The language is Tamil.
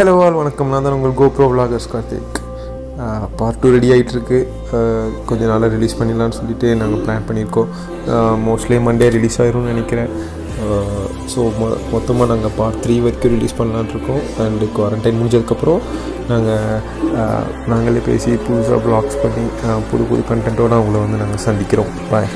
ஹலோ ஆல் வணக்கம். நான் தான் உங்கள் GoPro vloggers Karthik. Part two ready ஆகிட்டுருக்கு கொஞ்சம் நாளாக ரிலீஸ் பண்ணிடலான்னு சொல்லிட்டு நாங்கள் பிளான் பண்ணியிருக்கோம். மோஸ்ட்லி மண்டே ரிலீஸ் ஆயிரும்னு நினைக்கிறேன். ஸோ மொ மொத்தமாக நாங்கள் பார்ட் த்ரீ வரைக்கும் ரிலீஸ் பண்ணலான்னு இருக்கோம். அண்டு குவாரண்டைன் முடிஞ்சதுக்கப்புறம் நாங்கள் நாங்களே பேசி புதுசாக ப்ளாக்ஸ் பண்ணி புது புது கண்டென்ட்டோடு அவங்கள வந்து நாங்கள் சந்திக்கிறோம். பாய்